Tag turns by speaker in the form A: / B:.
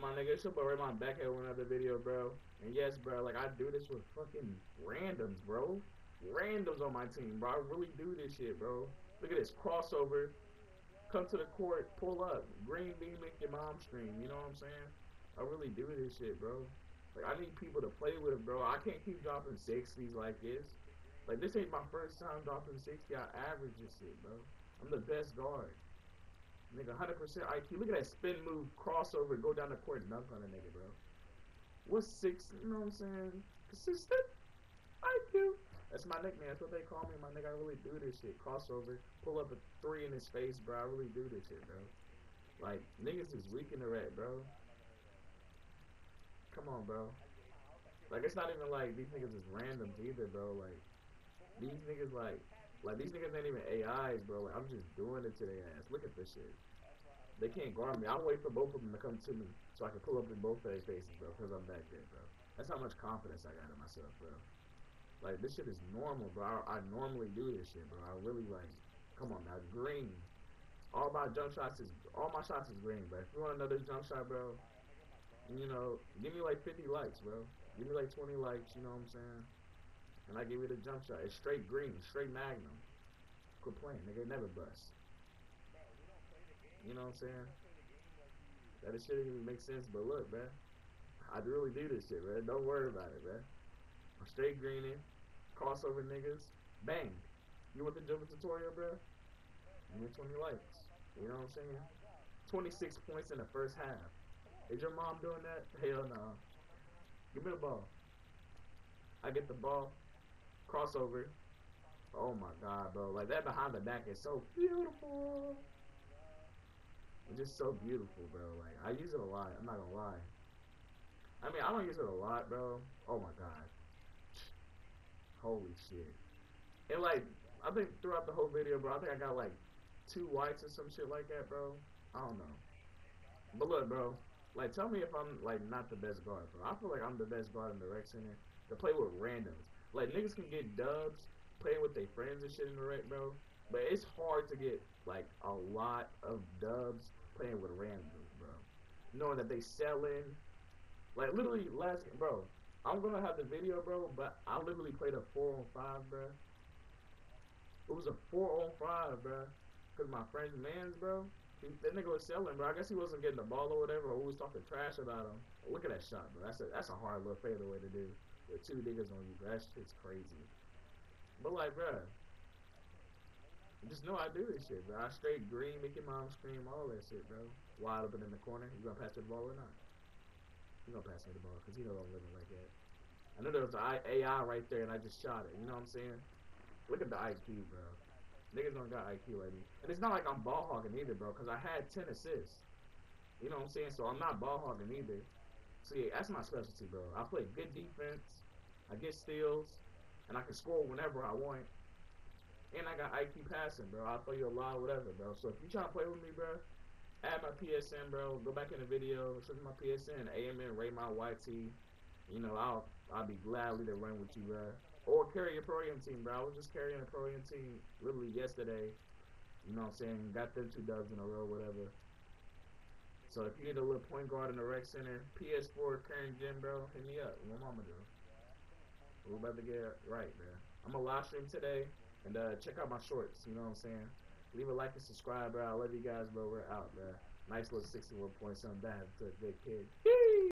A: my nigga? It's your boy Raymon back with another video, bro. And yes, bro, like I do this with fucking randoms, bro. Randoms on my team, bro. I really do this shit, bro. Look at this crossover. Come to the court, pull up, green bean, make your mom scream. You know what I'm saying? I really do this shit, bro. Like I need people to play with, bro. I can't keep dropping 60s like this. Like this ain't my first time dropping 60. I average this shit, bro. I'm the best guard. Nigga, 100% IQ. Look at that spin move, crossover, go down the court, dunk on a nigga, bro. What's six? You know what I'm saying? Consistent IQ. That's my nickname. That's what they call me, my nigga. I really do this shit. Crossover, pull up a three in his face, bro. I really do this shit, bro. Like niggas is weak in the red, bro. Come on, bro. Like it's not even like these niggas is randoms either, bro. Like these niggas like like these niggas ain't even AIs, bro. Like I'm just doing it to their ass. Look at this shit. They can't guard me. I'm waiting for both of them to come to me so I can pull up in both of their faces, bro. Because I'm back there, bro. That's how much confidence I got in myself, bro. Like this shit is normal, bro. I, I normally do this shit, bro. I really like. Come on now, green. All my jump shots is all my shots is green, bro. If you want another jump shot, bro, you know, give me like 50 likes, bro. Give me like 20 likes. You know what I'm saying? And I give you the jump shot. It's straight green, straight magnum. Quit playing, nigga. Never bust. You know what I'm saying? That shit didn't even make sense, but look, man. I really do this shit, man. Don't worry about it, man. I'm straight greening, crossover niggas, bang. You want the jumper tutorial, bro? Give me 20 likes. You know what I'm saying? 26 points in the first half. Is your mom doing that? Hell no. Give me the ball. I get the ball crossover. Oh my god, bro. Like that behind the back is so beautiful. It's just so beautiful, bro. Like I use it a lot. I'm not gonna lie. I mean, I don't use it a lot, bro. Oh my god. Holy shit. And like, I think throughout the whole video, bro, I think I got like two whites or some shit like that, bro. I don't know. But look, bro. Like, tell me if I'm like not the best guard, bro. I feel like I'm the best guard in the rec center to play with randoms. Like niggas can get dubs playing with their friends and shit in the rec, bro. But it's hard to get like a lot of dubs playing with randoms, bro. Knowing that they selling, like literally last, bro. I'm gonna have the video, bro. But I literally played a four on five, bro. It was a four on five, bro. Cause my friend's man's, bro. He, that nigga was selling, bro. I guess he wasn't getting the ball or whatever, or we was talking trash about him. Look at that shot, bro. That's a that's a hard little fadeaway to do with two niggas on you, bro. That shit's crazy. But like, bro, just know I do this shit, bro. I straight green, make your mom scream, all that shit, bro. Wide open in the corner. You gonna pass me the ball or not? You gonna pass me the ball, cause you know I'm living like that. I know there was an AI right there, and I just shot it. You know what I'm saying? Look at the IQ, bro. Niggas don't got IQ like me. And it's not like I'm ball hogging either, bro, because I had 10 assists. You know what I'm saying? So I'm not ball hogging either. Yeah, that's my specialty, bro. I play good defense, I get steals, and I can score whenever I want. And I got IQ passing, bro. I'll throw you a lot, whatever, bro. So if you try to play with me, bro, add my PSN, bro. Go back in the video, search my PSN, AMN Raymon YT. You know, I'll I'll be gladly to run with you, bro. Or carry your pro team, bro. I was just carrying a pro team literally yesterday. You know what I'm saying? Got them two dubs in a row, whatever. So if you need a little point guard in the rec center, PS4 current gen, bro, hit me up. What mama do? We're about to get right, man. I'm gonna live stream today and uh, check out my shorts. You know what I'm saying? Leave a like and subscribe, bro. I love you guys, bro. We're out, bro. Nice little 61 point something bad to a big kid.